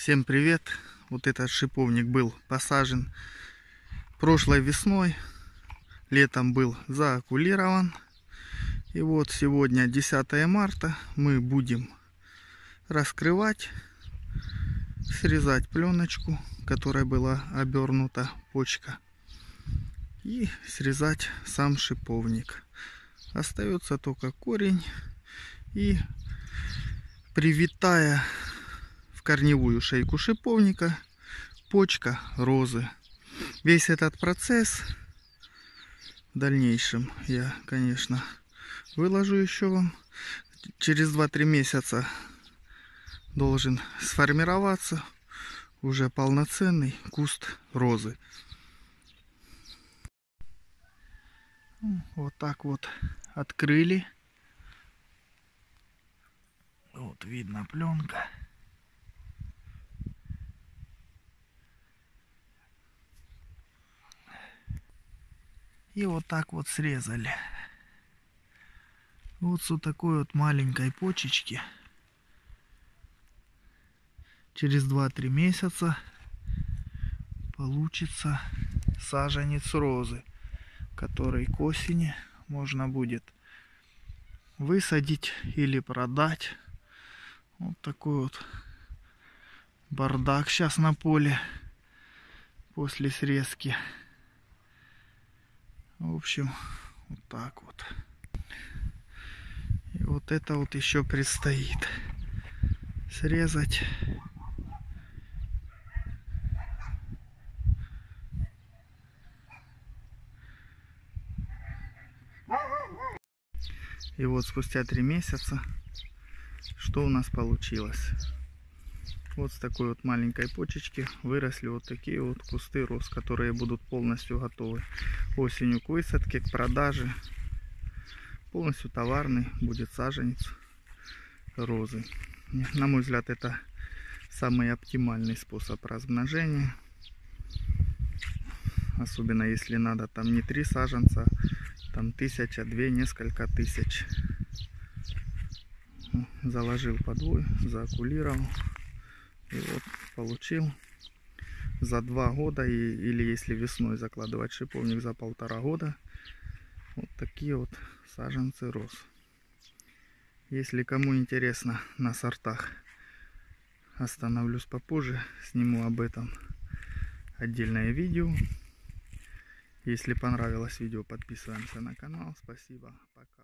Всем привет! Вот этот шиповник был посажен прошлой весной. Летом был заокулирован. И вот сегодня 10 марта мы будем раскрывать, срезать пленочку, которой была обернута почка. И срезать сам шиповник. Остается только корень и привитая корневую шейку шиповника почка розы. Весь этот процесс в дальнейшем я, конечно, выложу еще вам. Через 2-3 месяца должен сформироваться уже полноценный куст розы. Вот так вот открыли. Вот видно пленка. И вот так вот срезали. Вот с вот такой вот маленькой почечки. Через 2-3 месяца получится саженец розы, который к осени можно будет высадить или продать. Вот такой вот бардак сейчас на поле после срезки. В общем, вот так вот. И вот это вот еще предстоит срезать. И вот спустя три месяца, что у нас получилось? Вот с такой вот маленькой почечки выросли вот такие вот кусты роз, которые будут полностью готовы осенью к высадке, к продаже. Полностью товарный будет саженец розы. На мой взгляд, это самый оптимальный способ размножения. Особенно если надо там не три саженца, там тысяча, две, несколько тысяч. Заложил подвой, заокулировал. И вот получил за два года, и, или если весной закладывать шиповник за полтора года, вот такие вот саженцы роз. Если кому интересно на сортах, остановлюсь попозже, сниму об этом отдельное видео. Если понравилось видео, подписываемся на канал. Спасибо. Пока.